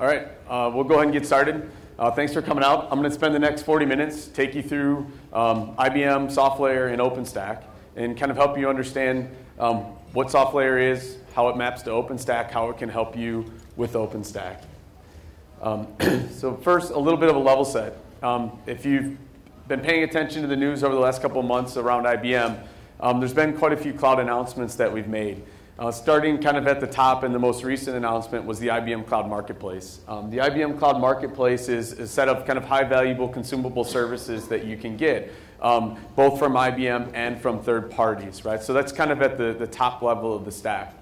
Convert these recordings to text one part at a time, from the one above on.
All right, uh, we'll go ahead and get started. Uh, thanks for coming out. I'm going to spend the next 40 minutes take you through um, IBM, SoftLayer, and OpenStack, and kind of help you understand um, what SoftLayer is, how it maps to OpenStack, how it can help you with OpenStack. Um, so first, a little bit of a level set. Um, if you've been paying attention to the news over the last couple of months around IBM, um, there's been quite a few cloud announcements that we've made. Uh, starting kind of at the top, and the most recent announcement was the IBM Cloud Marketplace. Um, the IBM Cloud Marketplace is a set of kind of high valuable consumable services that you can get, um, both from IBM and from third parties, right? So that's kind of at the, the top level of the stack.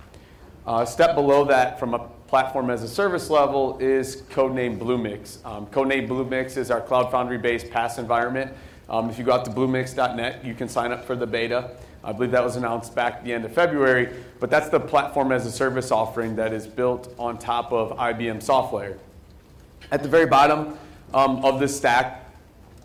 Uh, step below that, from a platform as a service level, is codename Bluemix. Um, codename Bluemix is our Cloud Foundry based PaaS environment. Um, if you go out to bluemix.net, you can sign up for the beta. I believe that was announced back at the end of February, but that's the platform as a service offering that is built on top of IBM SoftLayer. At the very bottom um, of this stack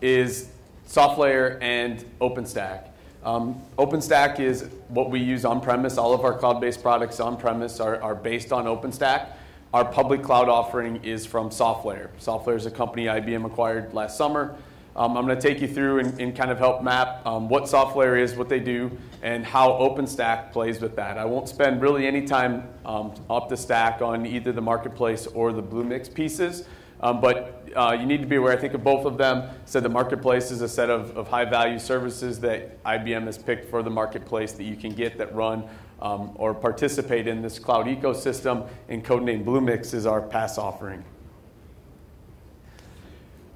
is SoftLayer and OpenStack. Um, OpenStack is what we use on premise. All of our cloud based products on premise are, are based on OpenStack. Our public cloud offering is from SoftLayer. SoftLayer is a company IBM acquired last summer. Um, I'm going to take you through and, and kind of help map um, what SoftLayer is, what they do, and how OpenStack plays with that. I won't spend really any time um, up the stack on either the marketplace or the Bluemix pieces, um, but uh, you need to be aware, I think, of both of them. So the marketplace is a set of, of high value services that IBM has picked for the marketplace that you can get that run um, or participate in this cloud ecosystem, and codename Bluemix is our PaaS offering.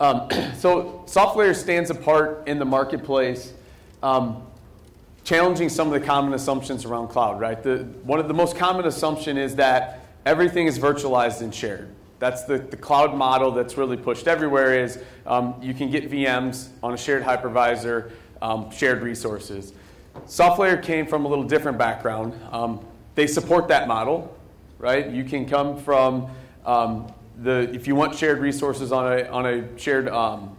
Um, so SoftLayer stands apart in the marketplace, um, challenging some of the common assumptions around cloud, right? The, one of the most common assumption is that everything is virtualized and shared. That's the, the cloud model that's really pushed everywhere is um, you can get VMs on a shared hypervisor, um, shared resources. SoftLayer came from a little different background. Um, they support that model, right? You can come from um, the, if you want shared resources on a, on a shared, um,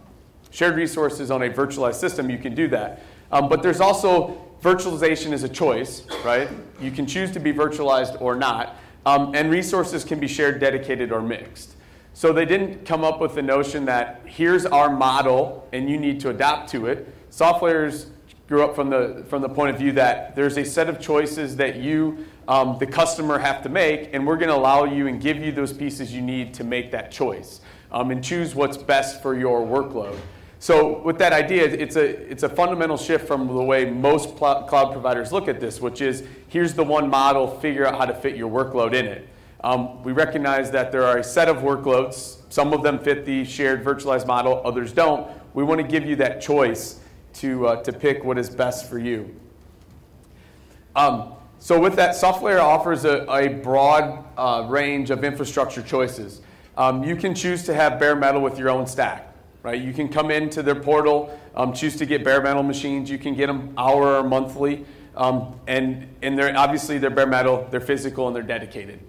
shared resources on a virtualized system, you can do that. Um, but there's also virtualization is a choice, right? You can choose to be virtualized or not. Um, and resources can be shared, dedicated, or mixed. So they didn't come up with the notion that here's our model and you need to adapt to it. SoftLayers grew up from the, from the point of view that there's a set of choices that you um, the customer have to make, and we're going to allow you and give you those pieces you need to make that choice um, and choose what's best for your workload. So with that idea, it's a, it's a fundamental shift from the way most pl- cloud providers look at this, which is here's the one model, figure out how to fit your workload in it. Um, we recognize that there are a set of workloads. Some of them fit the shared virtualized model, others don't. We want to give you that choice to, uh, to pick what is best for you. Um, so with that, SoftLayer offers a, a broad uh, range of infrastructure choices. Um, you can choose to have bare metal with your own stack, right? You can come into their portal, um, choose to get bare metal machines. You can get them hour or monthly, um, and and they're obviously they're bare metal, they're physical, and they're dedicated.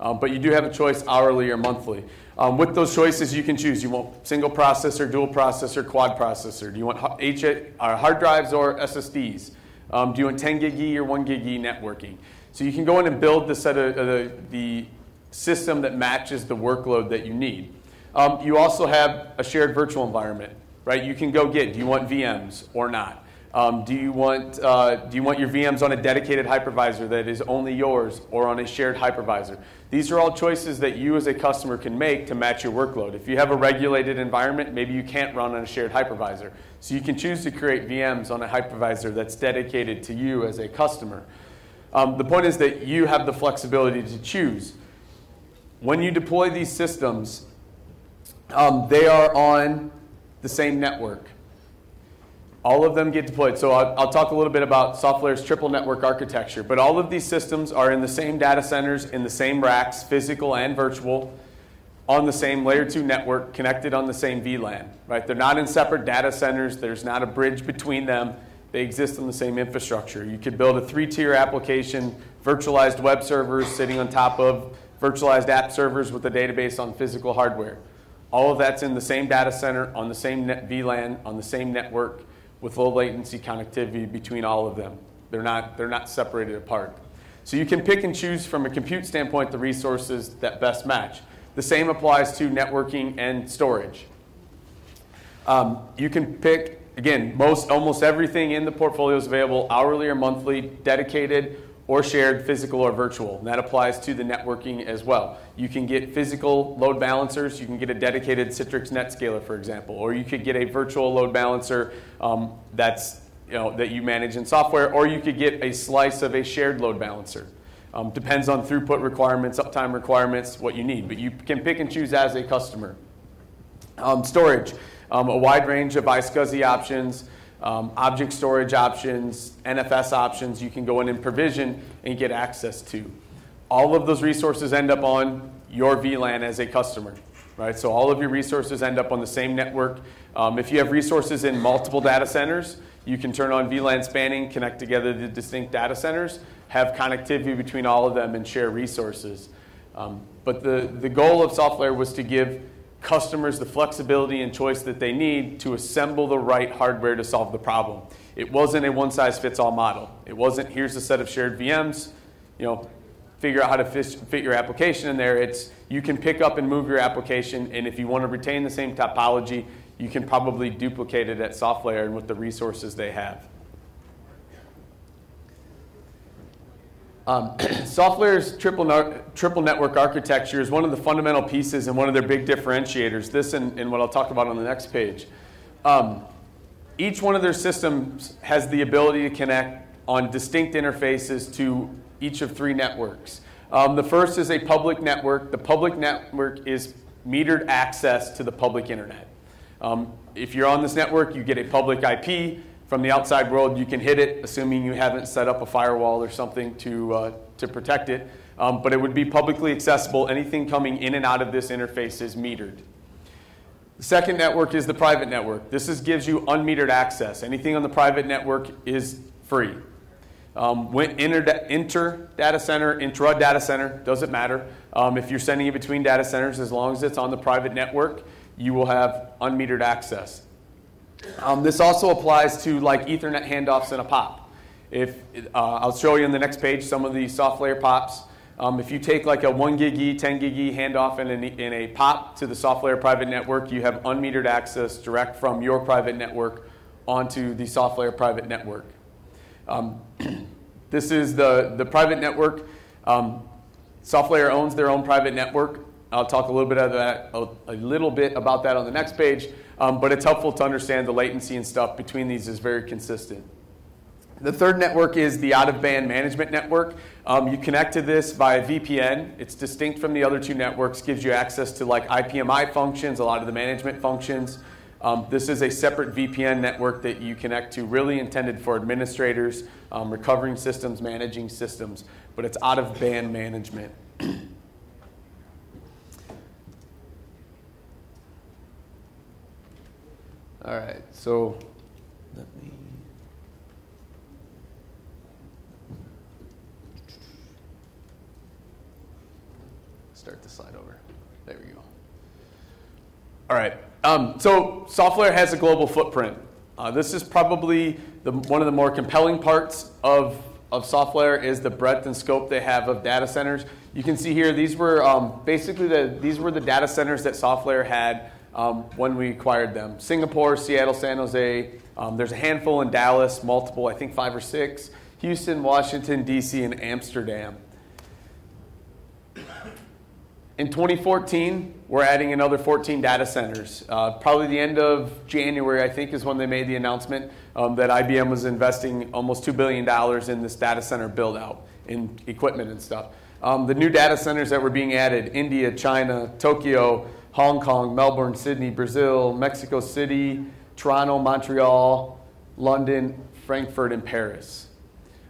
Um, but you do have a choice hourly or monthly. Um, with those choices, you can choose. You want single processor, dual processor, quad processor. Do you want H- uh, hard drives or SSDs? Um, do you want 10 gig E or 1 gig E networking? So you can go in and build the set of uh, the system that matches the workload that you need. Um, you also have a shared virtual environment, right? You can go get, do you want VMs or not? Um, do, you want, uh, do you want your VMs on a dedicated hypervisor that is only yours or on a shared hypervisor? These are all choices that you as a customer can make to match your workload. If you have a regulated environment, maybe you can't run on a shared hypervisor. So you can choose to create VMs on a hypervisor that's dedicated to you as a customer. Um, the point is that you have the flexibility to choose. When you deploy these systems, um, they are on the same network. All of them get deployed. So I'll, I'll, talk a little bit about SoftLayer's triple network architecture. But all of these systems are in the same data centers, in the same racks, physical and virtual, on the same layer 2 network, connected on the same VLAN. Right? They're not in separate data centers. There's not a bridge between them. They exist on the same infrastructure. You could build a three-tier application, virtualized web servers sitting on top of virtualized app servers with a database on physical hardware. All of that's in the same data center, on the same VLAN, on the same network with low latency connectivity between all of them. They're not, they're not separated apart. So you can pick and choose from a compute standpoint the resources that best match. The same applies to networking and storage. Um, you can pick, again, most almost everything in the portfolio is available hourly or monthly, dedicated or shared, physical or virtual. And that applies to the networking as well. You can get physical load balancers. You can get a dedicated Citrix NetScaler, for example, or you could get a virtual load balancer um, that's you know, that you manage in software, or you could get a slice of a shared load balancer. Um, depends on throughput requirements, uptime requirements, what you need, but you can pick and choose as a customer. Um, storage, um, a wide range of iSCSI options, um, object storage options, NFS options you can go in and provision and get access to. All of those resources end up on your VLAN as a customer, right? So all of your resources end up on the same network. Um, if you have resources in multiple data centers, you can turn on VLAN spanning, connect together the distinct data centers, have connectivity between all of them, and share resources. Um, but the, the goal of SoftLayer was to give customers the flexibility and choice that they need to assemble the right hardware to solve the problem. It wasn't a one size fits all model. It wasn't here's a set of shared VMs, you know, figure out how to fit your application in there. It's you can pick up and move your application, and if you want to retain the same topology, you can probably duplicate it at SoftLayer and with the resources they have. Um, SoftLayer's triple, triple network architecture is one of the fundamental pieces and one of their big differentiators. This and, and what I'll talk about on the next page. Um, each one of their systems has the ability to connect on distinct interfaces to each of three networks. Um, the first is a public network. The public network is metered access to the public internet. Um, if you're on this network, you get a public IP. From the outside world, you can hit it, assuming you haven't set up a firewall or something to, uh, to protect it. Um, but it would be publicly accessible. Anything coming in and out of this interface is metered. The second network is the private network. This is, gives you unmetered access. Anything on the private network is free. Um, inter, inter data center, intra data center, doesn't matter. Um, if you're sending it between data centers, as long as it's on the private network, you will have unmetered access. Um, this also applies to like Ethernet handoffs in a POP. If uh, I'll show you in the next page some of the SoftLayer POPs. Um, if you take like a 1 gig E, 10 gig E handoff in, an, in a POP to the SoftLayer private network, you have unmetered access direct from your private network onto the SoftLayer private network. Um, this is the, the private network. Um, SoftLayer owns their own private network. I'll talk a little bit of that, a, a little bit about that on the next page, um, but it's helpful to understand the latency and stuff between these is very consistent. The third network is the out-of-band management network. Um, you connect to this via VPN. It's distinct from the other two networks, gives you access to like IPMI functions, a lot of the management functions. Um, this is a separate VPN network that you connect to, really intended for administrators, um, recovering systems, managing systems, but it's out-of-band management. All right, so let me. Start the slide over. There we go. All right, um, so SoftLayer has a global footprint. Uh, this is probably the, one of the more compelling parts of, of SoftLayer is the breadth and scope they have of data centers. You can see here, these were um, basically the, these were the data centers that SoftLayer had um, when we acquired them. Singapore, Seattle, San Jose. Um, there's a handful in Dallas, multiple, I think five or six. Houston, Washington, D.C., and Amsterdam. In 2014, we're adding another 14 data centers. Uh, probably the end of January, I think, is when they made the announcement um, that IBM was investing almost $2 billion in this data center build out in equipment and stuff. Um, the new data centers that were being added India, China, Tokyo, Hong Kong, Melbourne, Sydney, Brazil, Mexico City, Toronto, Montreal, London, Frankfurt, and Paris.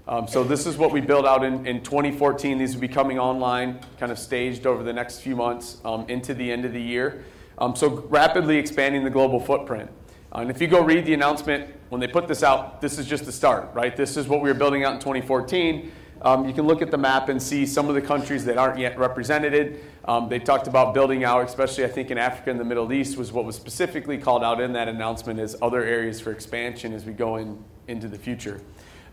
Um, so this is what we built out in, in 2014. These will be coming online, kind of staged over the next few months um, into the end of the year. Um, so rapidly expanding the global footprint. Uh, and if you go read the announcement, when they put this out, this is just the start, right? This is what we were building out in 2014. Um, you can look at the map and see some of the countries that aren't yet represented. Um, they talked about building out, especially I think in Africa and the Middle East, was what was specifically called out in that announcement as other areas for expansion as we go in, into the future.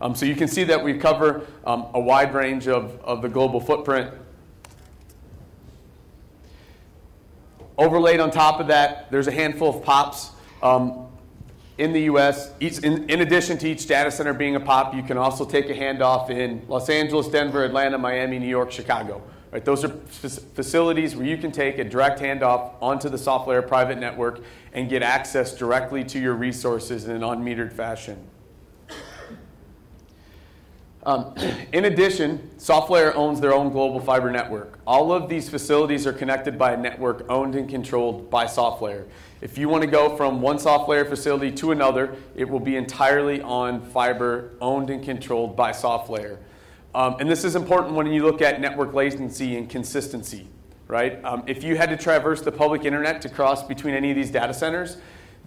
Um, so you can see that we cover um, a wide range of, of the global footprint. Overlaid on top of that, there's a handful of POPs um, in the U.S. Each, in, in, addition to each data center being a POP, you can also take a handoff in Los Angeles, Denver, Atlanta, Miami, New York, Chicago. Right, those are facilities where you can take a direct handoff onto the SoftLayer private network and get access directly to your resources in an unmetered fashion. Um, in addition, SoftLayer owns their own global fiber network. All of these facilities are connected by a network owned and controlled by SoftLayer. If you want to go from one SoftLayer facility to another, it will be entirely on fiber owned and controlled by SoftLayer. Um, and this is important when you look at network latency and consistency, right? Um, if you had to traverse the public internet to cross between any of these data centers,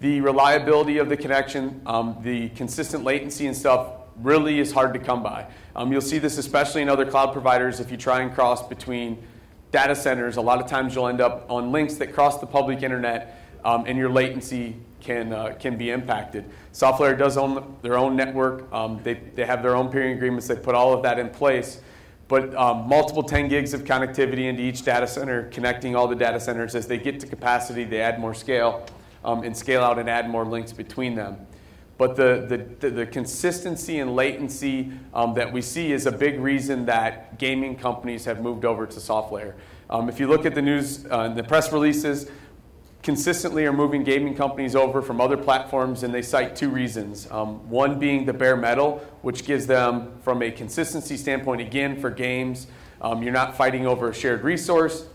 the reliability of the connection, um, the consistent latency and stuff really is hard to come by. Um, you'll see this especially in other cloud providers if you try and cross between data centers. A lot of times you'll end up on links that cross the public internet um, and your latency can, uh, can be impacted. SoftLayer does own their own network. Um, they, they have their own peering agreements. They put all of that in place. But um, multiple 10 gigs of connectivity into each data center, connecting all the data centers. As they get to capacity, they add more scale um, and scale out and add more links between them. But the, the, the, consistency and latency um, that we see is a big reason that gaming companies have moved over to SoftLayer. Um, if you look at the news uh, and the press releases, consistently are moving gaming companies over from other platforms, and they cite two reasons. Um, one being the bare metal, which gives them, from a consistency standpoint, again, for games, um, you're not fighting over a shared resource.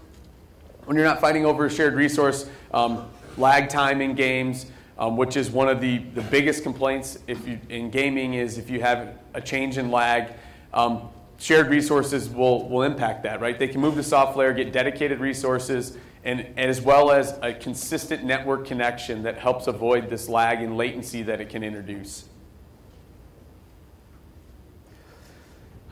When you're not fighting over a shared resource, um, lag time in games, um, which is one of the, the biggest complaints if you, in gaming is if you have a change in lag, um, shared resources will, will impact that, right? They can move to SoftLayer, get dedicated resources, and, as well as a consistent network connection that helps avoid this lag and latency that it can introduce.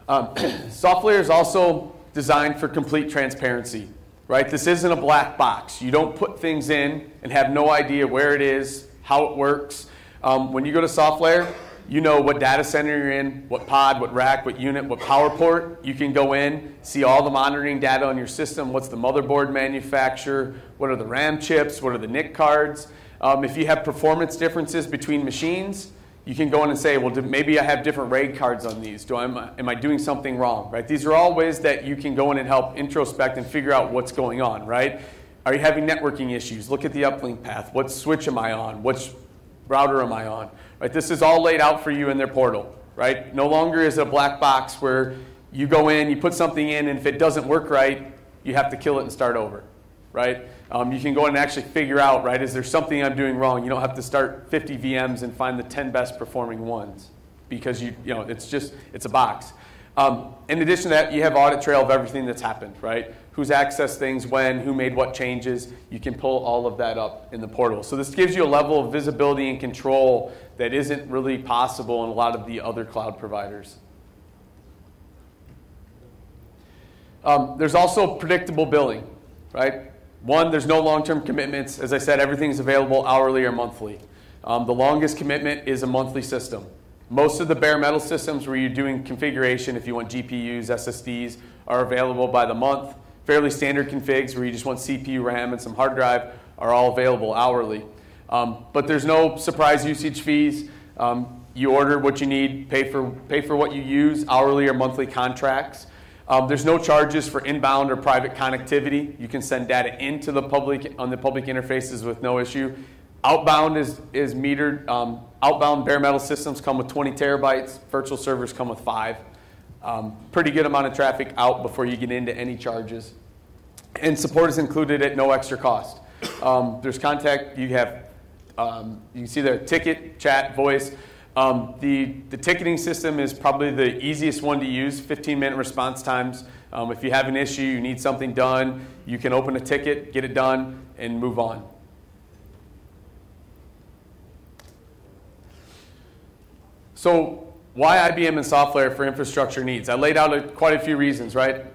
Um, SoftLayer is also designed for complete transparency, right? This isn't a black box. You don't put things in and have no idea where it is, how it works. Um, when you go to SoftLayer, you know what data center you're in, what pod, what rack, what unit, what power port. You can go in, see all the monitoring data on your system. What's the motherboard manufacturer? What are the RAM chips? What are the NIC cards? Um, if you have performance differences between machines, you can go in and say, well, maybe I have different RAID cards on these. Do I, am, I, doing something wrong? Right? These are all ways that you can go in and help introspect and figure out what's going on. Right? Are you having networking issues? Look at the uplink path. What switch am I on? Which router am I on? Right? This is all laid out for you in their portal. Right? No longer is it a black box where you go in, you put something in, and if it doesn't work right, you have to kill it and start over. Right? Um, you can go in and actually figure out, right, is there something I'm doing wrong? You don't have to start 50 VMs and find the 10 best performing ones because you, you know, it's just, it's a box. Um, in addition to that, you have audit trail of everything that's happened, right? Who's accessed things when, who made what changes. You can pull all of that up in the portal. So this gives you a level of visibility and control that isn't really possible in a lot of the other cloud providers. Um, there's also predictable billing, right? One, there's no long-term commitments. As I said, everything's available hourly or monthly. Um, the longest commitment is a monthly system. Most of the bare metal systems where you're doing configuration, if you want GPUs, SSDs, are available by the month. Fairly standard configs where you just want CPU, RAM, and some hard drive are all available hourly. Um, but there's no surprise usage fees. Um, you order what you need, pay for, pay for what you use, hourly or monthly contracts. Um, there's no charges for inbound or private connectivity. You can send data into the public on the public interfaces with no issue. Outbound is, is metered. Um, outbound bare metal systems come with 20 terabytes. Virtual servers come with five. Um, pretty good amount of traffic out before you get into any charges. And support is included at no extra cost. Um, there's contact. You have, um, you can see there, ticket, chat, voice. Um, the, the ticketing system is probably the easiest one to use, 15 minute response times. Um, if you have an issue, you need something done, you can open a ticket, get it done, and move on. So why IBM and SoftLayer for infrastructure needs? I laid out a, quite a few reasons, right?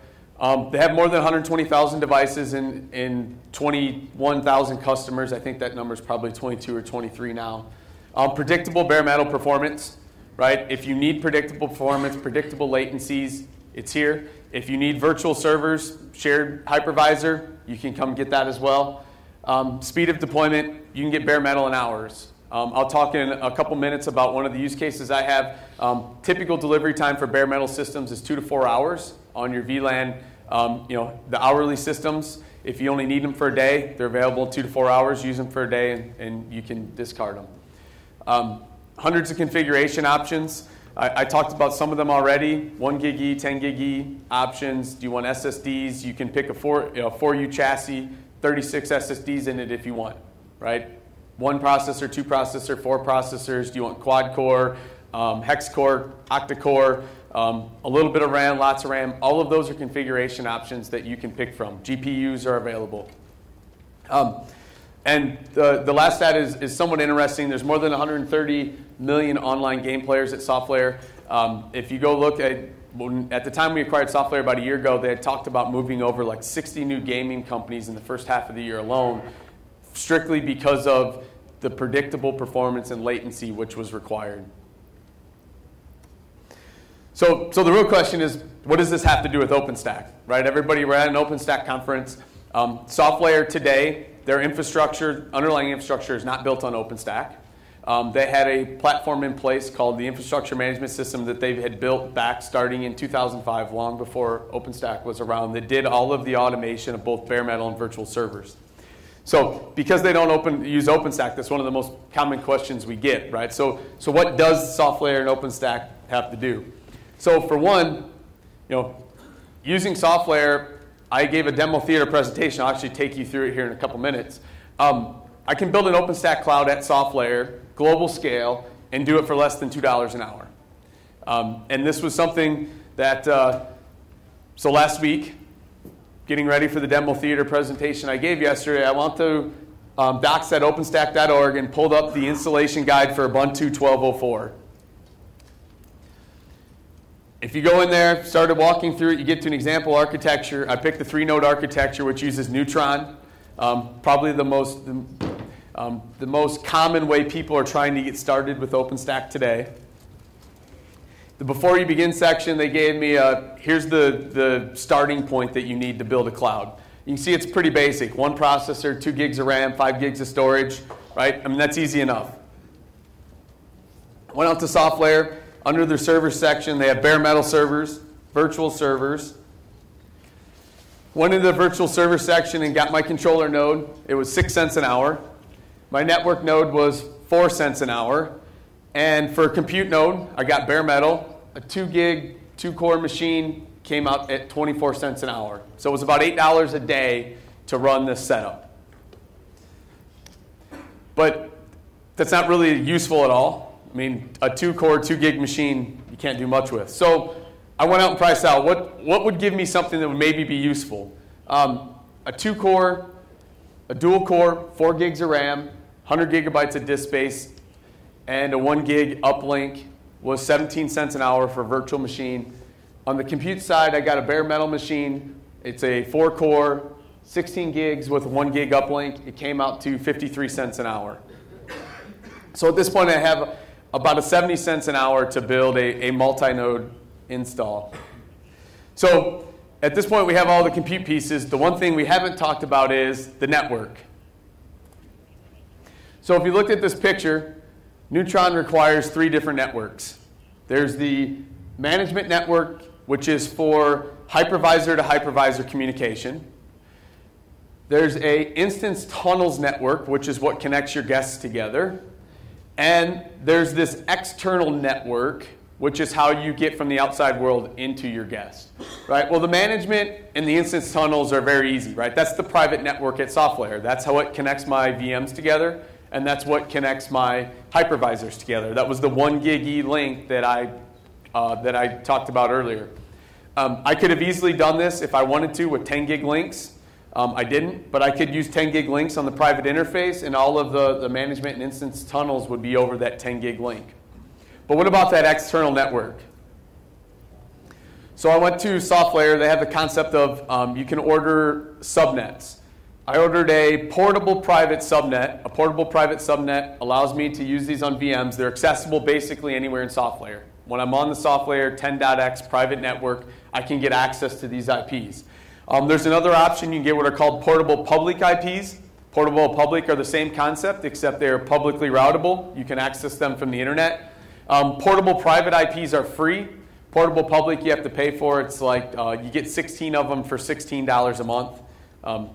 Um, they have more than 120,000 devices and, in 21,000 customers. I think that number is probably 22 or 23 now. Um, predictable bare metal performance, right? If you need predictable performance, predictable latencies, it's here. If you need virtual servers, shared hypervisor, you can come get that as well. Um, speed of deployment, you can get bare metal in hours. Um, I'll talk in a couple minutes about one of the use cases I have. Um, typical delivery time for bare metal systems is two to four hours on your VLAN. Um, you know, the hourly systems, if you only need them for a day, they're available two to four hours. Use them for a day and, and you can discard them. Um, hundreds of configuration options. I, I, talked about some of them already. 1 gig E, 10 gig E options. Do you want SSDs? You can pick a 4, you know, 4U chassis, 36 SSDs in it if you want, right? One processor, two processor, four processors. Do you want quad core, um, hex core, octa core, um, a little bit of RAM, lots of RAM? All of those are configuration options that you can pick from. GPUs are available. Um, and the, the last stat is, is somewhat interesting. There's more than 130 million online game players at SoftLayer. Um, if you go look at, at the time we acquired SoftLayer about a year ago, they had talked about moving over like 60 new gaming companies in the first half of the year alone, strictly because of the predictable performance and latency which was required. So, so the real question is, what does this have to do with OpenStack, right? Everybody, we're at an OpenStack conference. Um, SoftLayer today their infrastructure, underlying infrastructure is not built on OpenStack. Um, they had a platform in place called the Infrastructure Management System that they had built back starting in 2005, long before OpenStack was around, that did all of the automation of both bare metal and virtual servers. So because they don't open, use OpenStack, that's one of the most common questions we get, right? So, so what does SoftLayer and OpenStack have to do? So for one, you know, using SoftLayer I gave a demo theater presentation. I'll actually take you through it here in a couple minutes. Um, I can build an OpenStack cloud at SoftLayer, global scale, and do it for less than $2 an hour. Um, and this was something that, uh, so last week, getting ready for the demo theater presentation I gave yesterday, I went to um, docs at openstack.org and pulled up the installation guide for Ubuntu 1204. If you go in there, started walking through it, you get to an example architecture. I picked the three-node architecture, which uses Neutron. Um, probably the most, the, um, the most common way people are trying to get started with OpenStack today. The before you begin section, they gave me a, here's the, the starting point that you need to build a cloud. You can see it's pretty basic. One processor, two gigs of RAM, five gigs of storage, right? I mean, that's easy enough. Went out to SoftLayer, under their server section, they have bare metal servers, virtual servers. Went into the virtual server section and got my controller node. It was six cents an hour. My network node was four cents an hour. And for compute node, I got bare metal. A two gig, two core machine came out at 24 cents an hour. So it was about $8 a day to run this setup. But that's not really useful at all. I mean, a two core, two gig machine, you can't do much with. So I went out and priced out what, what would give me something that would maybe be useful. Um, a two core, a dual core, four gigs of RAM, 100 gigabytes of disk space, and a one gig uplink was 17 cents an hour for a virtual machine. On the compute side, I got a bare metal machine. It's a four core, 16 gigs with one gig uplink. It came out to 53 cents an hour. So at this point, I have about a 70 cents an hour to build a, a multi-node install. So at this point, we have all the compute pieces. The one thing we haven't talked about is the network. So if you looked at this picture, Neutron requires three different networks. There's the management network, which is for hypervisor to hypervisor communication. There's a instance tunnels network, which is what connects your guests together. And there's this external network, which is how you get from the outside world into your guest, right? Well, the management and the instance tunnels are very easy, right? That's the private network at SoftLayer. That's how it connects my VMs together, and that's what connects my hypervisors together. That was the one gig E link that I, uh, that I talked about earlier. Um, I could have easily done this if I wanted to with 10 gig links. Um, I didn't, but I could use 10 gig links on the private interface, and all of the, the management and instance tunnels would be over that 10 gig link. But what about that external network? So I went to SoftLayer. They have the concept of um, you can order subnets. I ordered a portable private subnet. A portable private subnet allows me to use these on VMs. They're accessible basically anywhere in SoftLayer. When I'm on the SoftLayer 10.x private network, I can get access to these IPs. Um, there's another option. You can get what are called portable public IPs. Portable public are the same concept, except they're publicly routable. You can access them from the internet. Um, portable private IPs are free. Portable public you have to pay for. It's like uh, you get 16 of them for $16 a month. Um,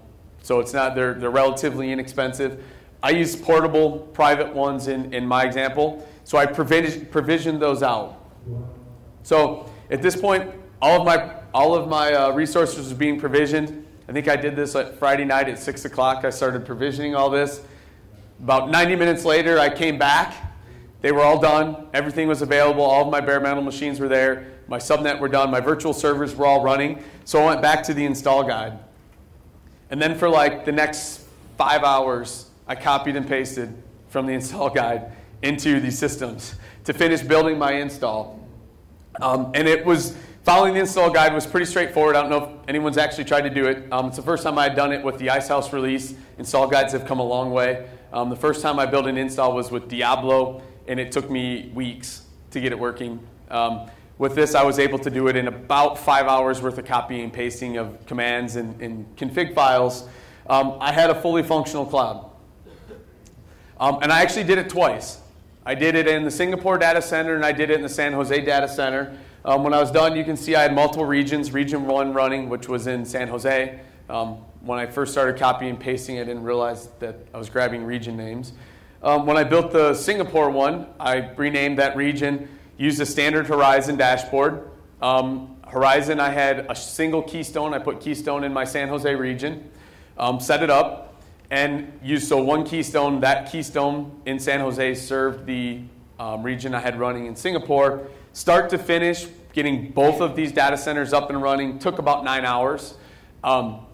so it's not, they're, they're relatively inexpensive. I use portable private ones in, in my example. So I provision, provisioned those out. So at this point, all of my, all of my uh, resources are being provisioned. I think I did this at Friday night at 6 o'clock. I started provisioning all this. About 90 minutes later, I came back. They were all done. Everything was available. All of my bare metal machines were there. My subnet were done. My virtual servers were all running. So I went back to the install guide. And then for like the next five hours, I copied and pasted from the install guide into these systems to finish building my install. Um, and it was Following the install guide was pretty straightforward. I don't know if anyone's actually tried to do it. Um, it's the first time I had done it with the Icehouse release. Install guides have come a long way. Um, the first time I built an install was with Diablo, and it took me weeks to get it working. Um, with this, I was able to do it in about five hours worth of copying and pasting of commands and, and config files. Um, I had a fully functional cloud. Um, and I actually did it twice. I did it in the Singapore data center, and I did it in the San Jose data center. Um, when I was done, you can see I had multiple regions. Region 1 running, which was in San Jose. Um, when I first started copying and pasting, I didn't realize that I was grabbing region names. Um, when I built the Singapore one, I renamed that region, used a standard Horizon dashboard. Um, Horizon, I had a single keystone. I put keystone in my San Jose region, um, set it up, and used so one keystone. That keystone in San Jose served the um, region I had running in Singapore Start to finish, getting both of these data centers up and running took about nine hours. Um,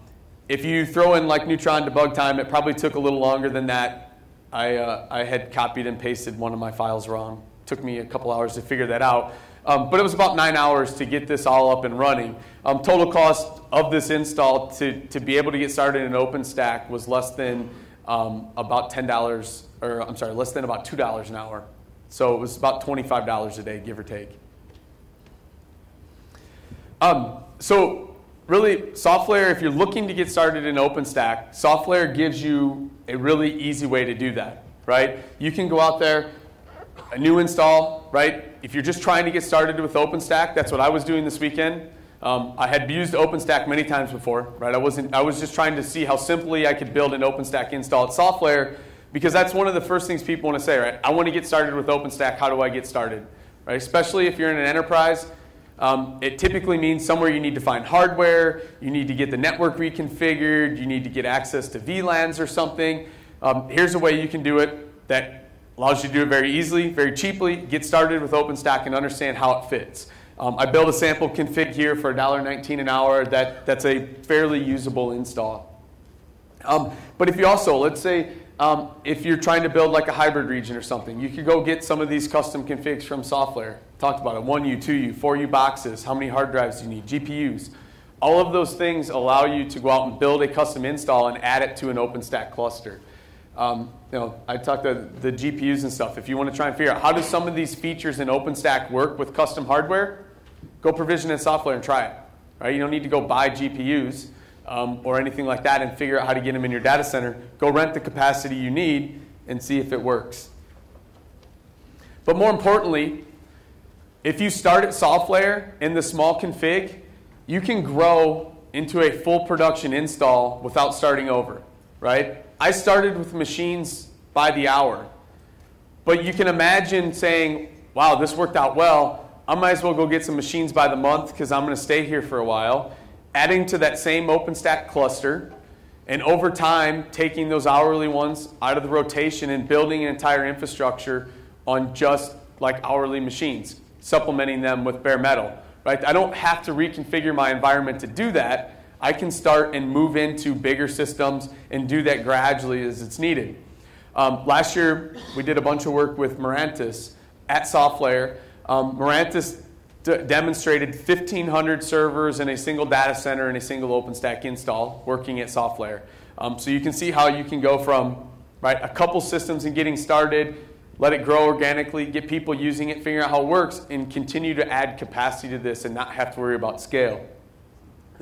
if you throw in like Neutron debug time, it probably took a little longer than that. I, uh, I had copied and pasted one of my files wrong. Took me a couple hours to figure that out. Um, but it was about nine hours to get this all up and running. Um, total cost of this install to, to be able to get started in OpenStack was less than um, about $10, or I'm sorry, less than about $2 an hour. So it was about $25 a day, give or take. Um, so really, SoftLayer, if you're looking to get started in OpenStack, SoftLayer gives you a really easy way to do that, right? You can go out there, a new install, right? If you're just trying to get started with OpenStack, that's what I was doing this weekend. Um, I had used OpenStack many times before, right? I wasn't. I was just trying to see how simply I could build an OpenStack install at SoftLayer because that's one of the first things people want to say, right? I want to get started with OpenStack. How do I get started? Right? Especially if you're in an enterprise, um, it typically means somewhere you need to find hardware, you need to get the network reconfigured, you need to get access to VLANs or something. Um, here's a way you can do it that allows you to do it very easily, very cheaply. Get started with OpenStack and understand how it fits. Um, I built a sample config here for $1.19 an hour. That, that's a fairly usable install. Um, but if you also, let's say um, if you're trying to build like a hybrid region or something, you could go get some of these custom configs from SoftLayer. Talked about it, 1U, 2U, 4U boxes, how many hard drives do you need, GPUs. All of those things allow you to go out and build a custom install and add it to an OpenStack cluster. Um, you know, I talked to the GPUs and stuff. If you want to try and figure out how do some of these features in OpenStack work with custom hardware, go provision in SoftLayer and try it. Right? You don't need to go buy GPUs um, or anything like that and figure out how to get them in your data center, go rent the capacity you need and see if it works. But more importantly, if you start at SoftLayer in the small config, you can grow into a full production install without starting over, right? I started with machines by the hour. But you can imagine saying, wow, this worked out well. I might as well go get some machines by the month because I'm going to stay here for a while adding to that same OpenStack cluster, and over time taking those hourly ones out of the rotation and building an entire infrastructure on just like hourly machines, supplementing them with bare metal. Right? I don't have to reconfigure my environment to do that. I can start and move into bigger systems and do that gradually as it's needed. Um, last year, we did a bunch of work with Mirantis at SoftLayer. Um, demonstrated 1,500 servers in a single data center in a single OpenStack install working at SoftLayer. Um, so you can see how you can go from right, a couple systems and getting started, let it grow organically, get people using it, figure out how it works, and continue to add capacity to this and not have to worry about scale.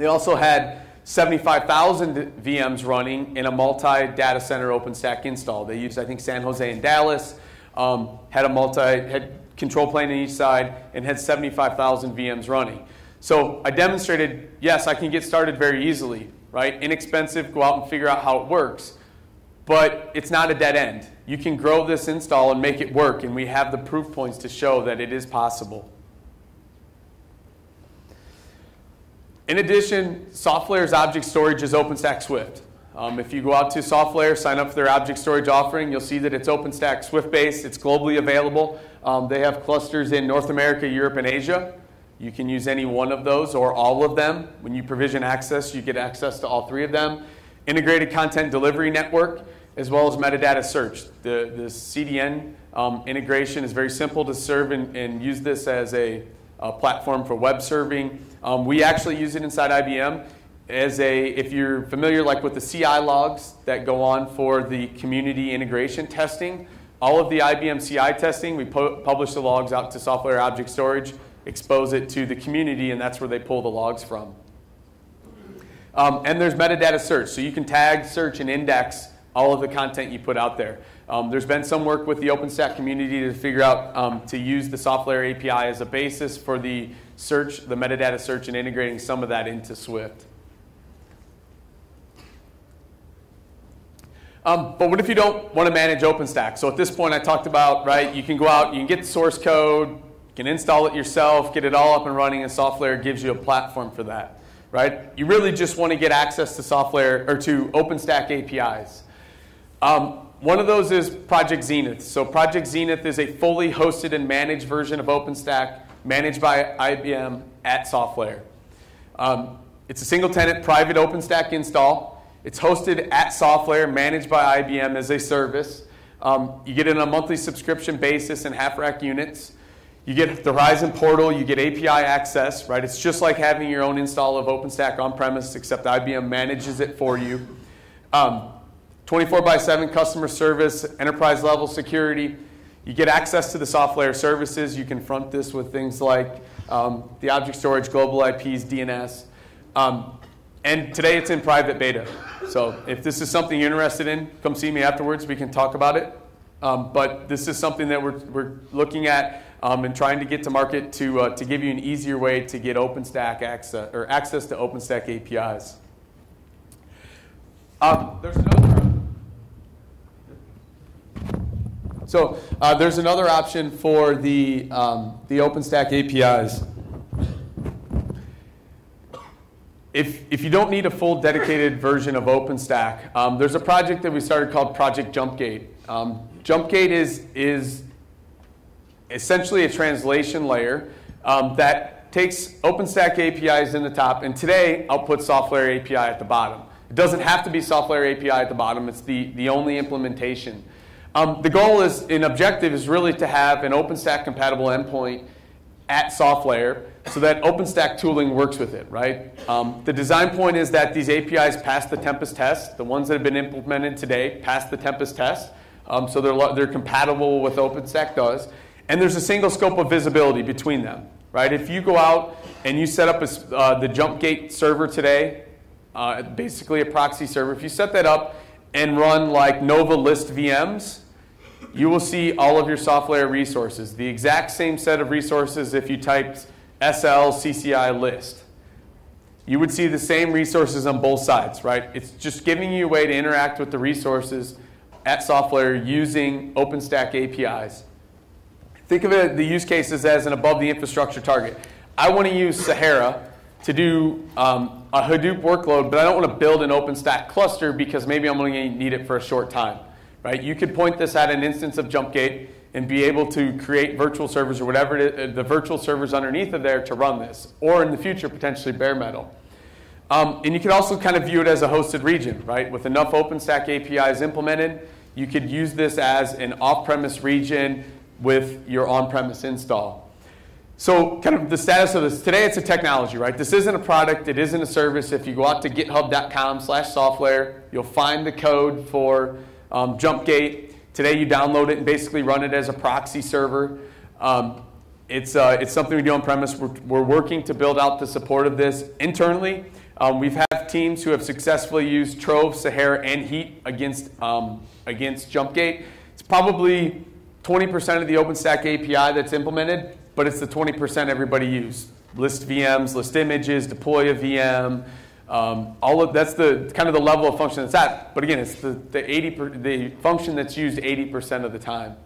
They also had 75,000 VMs running in a multi-data center OpenStack install. They used, I think, San Jose and Dallas, um, had a multi, had control plane on each side, and had 75,000 VMs running. So I demonstrated, yes, I can get started very easily, right? Inexpensive, go out and figure out how it works. But it's not a dead end. You can grow this install and make it work, and we have the proof points to show that it is possible. In addition, SoftLayer's object storage is OpenStack Swift. Um, if you go out to SoftLayer, sign up for their object storage offering, you'll see that it's OpenStack Swift based. It's globally available. Um, they have clusters in North America, Europe, and Asia. You can use any one of those or all of them. When you provision access, you get access to all three of them. Integrated content delivery network, as well as metadata search. The, the CDN um, integration is very simple to serve and, and use this as a, a platform for web serving um, we actually use it inside IBM as a, if you're familiar like with the CI logs that go on for the community integration testing, all of the IBM CI testing, we publish the logs out to SoftLayer object storage, expose it to the community, and that's where they pull the logs from. Um, and there's metadata search, so you can tag, search, and index all of the content you put out there. Um, there's been some work with the OpenStack community to figure out um, to use the SoftLayer API as a basis for the search, the metadata search, and integrating some of that into Swift. Um, but what if you don't want to manage OpenStack? So at this point, I talked about, right, you can go out, you can get the source code, you can install it yourself, get it all up and running, and SoftLayer gives you a platform for that, right? You really just want to get access to SoftLayer, or to OpenStack APIs. Um, one of those is Project Zenith. So Project Zenith is a fully hosted and managed version of OpenStack managed by IBM at SoftLayer. Um, it's a single tenant private OpenStack install. It's hosted at SoftLayer, managed by IBM as a service. Um, you get it on a monthly subscription basis in half rack units. You get the Horizon portal, you get API access, right? It's just like having your own install of OpenStack on premise, except IBM manages it for you. Um, 24 by 7 customer service, enterprise level security. You get access to the SoftLayer services. You confront this with things like um, the object storage, global IPs, DNS. Um, and today it's in private beta. So if this is something you're interested in, come see me afterwards. We can talk about it. Um, but this is something that we're, we're looking at um, and trying to get to market to, uh, to give you an easier way to get OpenStack access or access to OpenStack APIs. Um, there's another So uh, there's another option for the, um, the OpenStack APIs. If, if you don't need a full dedicated version of OpenStack, um, there's a project that we started called Project JumpGate. Um, JumpGate is, is essentially a translation layer um, that takes OpenStack APIs in the top and today outputs SoftLayer API at the bottom. It doesn't have to be SoftLayer API at the bottom, it's the, the only implementation. Um, the goal is, an objective is really to have an OpenStack compatible endpoint at SoftLayer so that OpenStack tooling works with it, right? Um, the design point is that these APIs pass the Tempest test. The ones that have been implemented today pass the Tempest test. Um, so they're, they're compatible with OpenStack does. And there's a single scope of visibility between them, right? If you go out and you set up a, uh, the JumpGate server today, uh, basically a proxy server, if you set that up and run like Nova list VMs, you will see all of your SoftLayer resources. The exact same set of resources if you typed SL CCI list. You would see the same resources on both sides, right? It's just giving you a way to interact with the resources at SoftLayer using OpenStack APIs. Think of it, the use cases as an above the infrastructure target. I want to use Sahara to do um, a Hadoop workload, but I don't want to build an OpenStack cluster because maybe I'm only going to need it for a short time. Right? You could point this at an instance of JumpGate and be able to create virtual servers or whatever uh, the virtual servers underneath of there to run this, or in the future potentially bare metal. Um, and you could also kind of view it as a hosted region, right? With enough OpenStack APIs implemented, you could use this as an off-premise region with your on-premise install. So kind of the status of this, today it's a technology, right? This isn't a product, it isn't a service. If you go out to github.com slash SoftLayer, you'll find the code for um, JumpGate. Today you download it and basically run it as a proxy server. Um, it's, uh, it's something we do on premise. We're, we're working to build out the support of this internally. Um, we've had teams who have successfully used Trove, Sahara, and Heat against, um, against JumpGate. It's probably 20% of the OpenStack API that's implemented, but it's the 20% everybody use. List VMs, list images, deploy a VM, um, all of that's the kind of the level of function that's at. But again, it's the, the 80 per, the function that's used 80% of the time.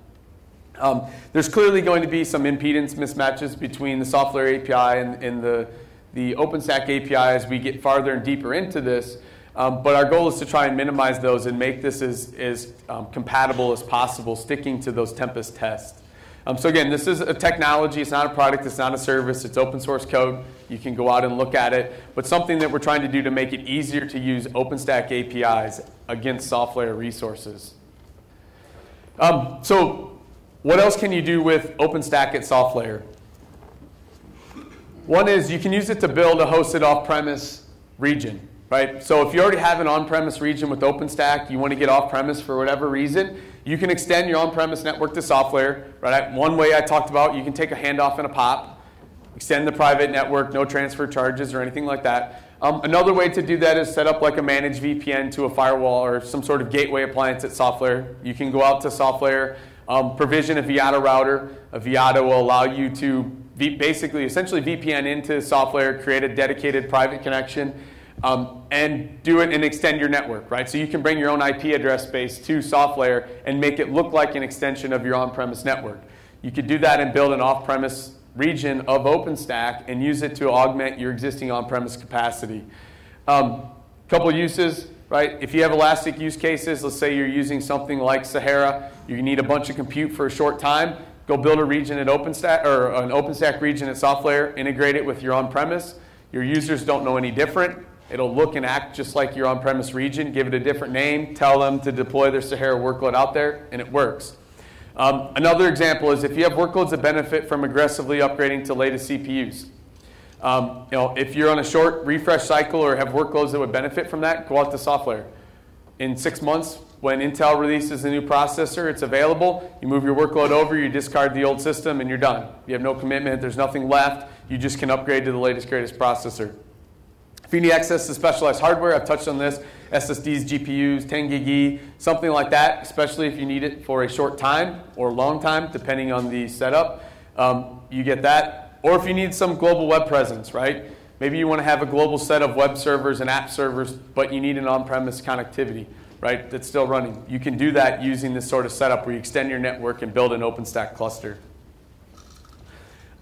Um, there's clearly going to be some impedance mismatches between the SoftLayer API and, and the, the OpenStack API as we get farther and deeper into this. Um, but our goal is to try and minimize those and make this as, as um, compatible as possible, sticking to those Tempest tests. Um, so again, this is a technology. It's not a product. It's not a service. It's open source code. You can go out and look at it. But something that we're trying to do to make it easier to use OpenStack APIs against SoftLayer resources. Um, so what else can you do with OpenStack at SoftLayer? One is you can use it to build a hosted off-premise region, right? So if you already have an on-premise region with OpenStack, you want to get off-premise for whatever reason, you can extend your on-premise network to SoftLayer. Right? One way I talked about, you can take a handoff and a POP, extend the private network, no transfer charges or anything like that. Um, another way to do that is set up like a managed VPN to a firewall or some sort of gateway appliance at SoftLayer. You can go out to SoftLayer, um, provision a Vyatta router. A Vyatta will allow you to basically, essentially VPN into SoftLayer, create a dedicated private connection, um, and do it and extend your network, right? So you can bring your own IP address space to SoftLayer and make it look like an extension of your on-premise network. You could do that and build an off-premise region of OpenStack and use it to augment your existing on-premise capacity. Um, couple uses, right? If you have elastic use cases, let's say you're using something like Sahara, you need a bunch of compute for a short time, go build a region at OpenStack or an OpenStack region at SoftLayer, integrate it with your on-premise. Your users don't know any different. It'll look and act just like your on-premise region. Give it a different name. Tell them to deploy their Sahara workload out there, and it works. Um, another example is if you have workloads that benefit from aggressively upgrading to latest CPUs. Um, you know, if you're on a short refresh cycle or have workloads that would benefit from that, go out to SoftLayer. In six months, when Intel releases a new processor, it's available. You move your workload over, you discard the old system, and you're done. You have no commitment. There's nothing left. You just can upgrade to the latest, greatest processor. If you need access to specialized hardware, I've touched on this, SSDs, GPUs, 10 gig E, something like that, especially if you need it for a short time or long time, depending on the setup. Um, you get that. Or if you need some global web presence, right? Maybe you want to have a global set of web servers and app servers, but you need an on-premise connectivity, right, that's still running. You can do that using this sort of setup where you extend your network and build an OpenStack cluster.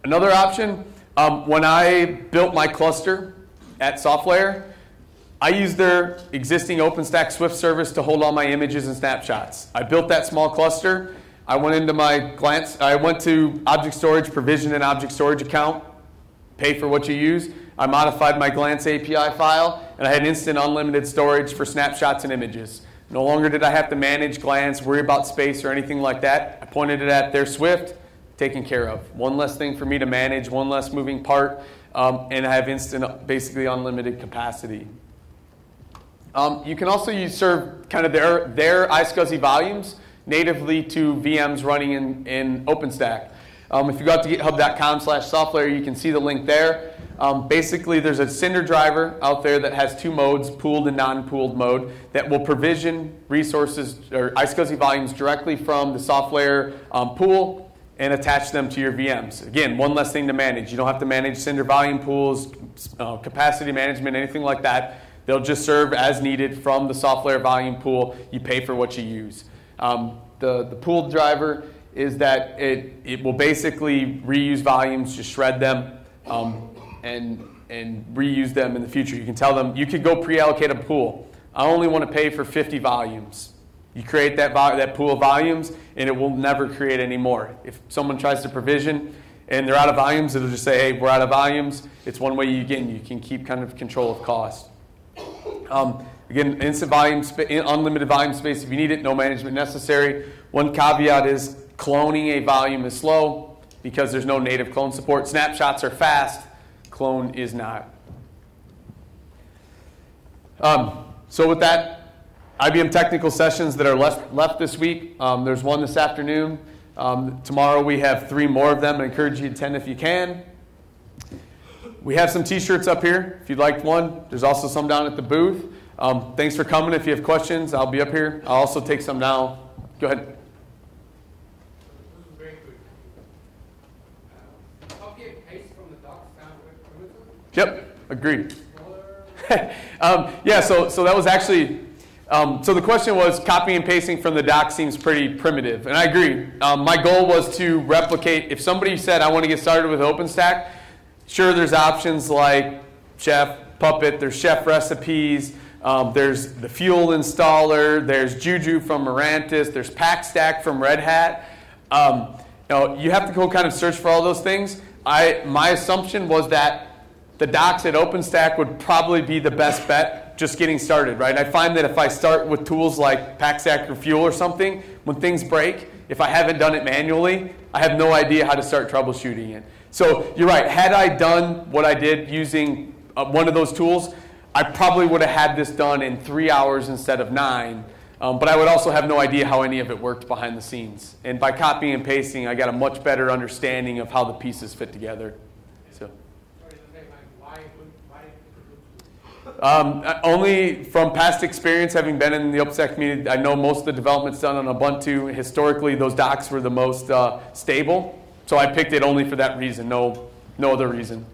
Another option, um, when I built my cluster, at SoftLayer, I use their existing OpenStack Swift service to hold all my images and snapshots. I built that small cluster. I went into my glance, I went to object storage, provision an object storage account, pay for what you use. I modified my Glance API file, and I had instant unlimited storage for snapshots and images. No longer did I have to manage Glance, worry about space or anything like that. I pointed it at their Swift, taken care of. One less thing for me to manage, one less moving part um, and have instant, basically unlimited capacity. Um, you can also use serve kind of their, their iSCSI volumes natively to VMs running in, in OpenStack. Um, if you go out to github.com slash SoftLayer, you can see the link there. Um, basically, there's a Cinder driver out there that has two modes, pooled and non-pooled mode, that will provision resources or iSCSI volumes directly from the SoftLayer um, pool and attach them to your VMs. Again, one less thing to manage. You don't have to manage Cinder volume pools, uh, capacity management, anything like that. They'll just serve as needed from the SoftLayer volume pool. You pay for what you use. Um, the, the pooled driver is that it, it will basically reuse volumes, just shred them, um, and, and reuse them in the future. You can tell them, you could go pre-allocate a pool. I only want to pay for 50 volumes. You create that, that pool of volumes, and it will never create any more. If someone tries to provision and they're out of volumes, it'll just say, hey, we're out of volumes. It's one way, you, again, you can keep kind of control of cost. Um, again, instant volume, unlimited volume space. If you need it, no management necessary. One caveat is cloning a volume is slow because there's no native clone support. Snapshots are fast, clone is not. Um, so with that, IBM technical sessions that are left, left this week. Um, there's one this afternoon. Um, tomorrow we have three more of them. I encourage you to attend if you can. we have some T-shirts up here. If you'd like one, there's also some down at the booth. Um, thanks for coming. If you have questions, I'll be up here. I'll also take some now. Go ahead. This is very good. Copy and paste from the docs down. Yep, agreed. Um, yeah, so, so that was actually, um, so the question was copy and pasting from the doc seems pretty primitive, and I agree. Um, my goal was to replicate, if somebody said I want to get started with OpenStack, sure there's options like Chef, Puppet, there's Chef recipes, um, there's the Fuel installer, there's Juju from Mirantis, there's PackStack from Red Hat. Um, you, know, you have to go kind of search for all those things. I, my assumption was that the docs at OpenStack would probably be the best bet just getting started, right? I find that if I start with tools like PackStack or Fuel or something, when things break, if I haven't done it manually, I have no idea how to start troubleshooting it. So you're right. Had I done what I did using uh, one of those tools, I probably would have had this done in three hours instead of nine. Um, but I would also have no idea how any of it worked behind the scenes. And by copying and pasting, I got a much better understanding of how the pieces fit together. So. sorry to say, like, why, would- why did you Um, only from past experience, having been in the OpenStack community, I know most of the development's done on Ubuntu. Historically, those docs were the most uh, stable, so I picked it only for that reason. No, no other reason.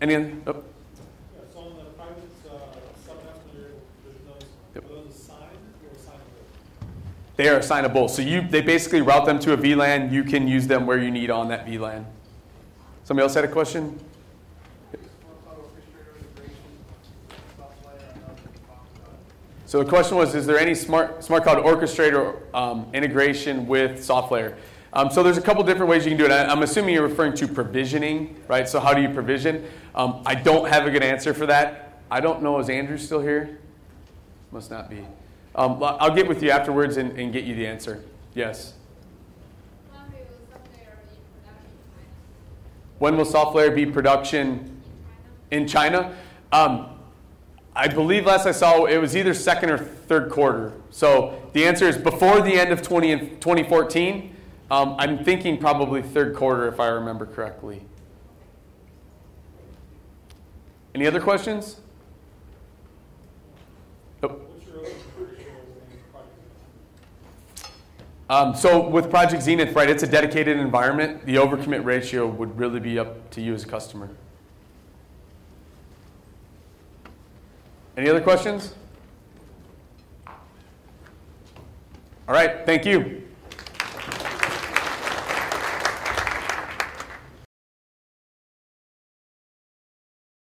Any? other- oh, Yeah, so on the private, uh, submaster, there's those, Yep. are assigned or assignable? They are assignable, so you they basically route them to a VLAN. You can use them where you need on that VLAN. Somebody else had a question? So the question was, is there any smart, smart cloud orchestrator um, integration with SoftLayer? Um, so there's a couple different ways you can do it. I, am assuming you're referring to provisioning, right? So how do you provision? Um, I don't have a good answer for that. I don't know, is Andrew still here? Must not be. Um, I'll get with you afterwards and, and get you the answer. Yes. When will SoftLayer be production in China? Um, I believe last I saw it was either second or third quarter. So the answer is before the end of 20, 2014. Um, I'm thinking probably third quarter if I remember correctly. Any other questions? Um, so with Project Zenith, right, it's a dedicated environment. The overcommit ratio would really be up to you as a customer. Any other questions? All right, thank you.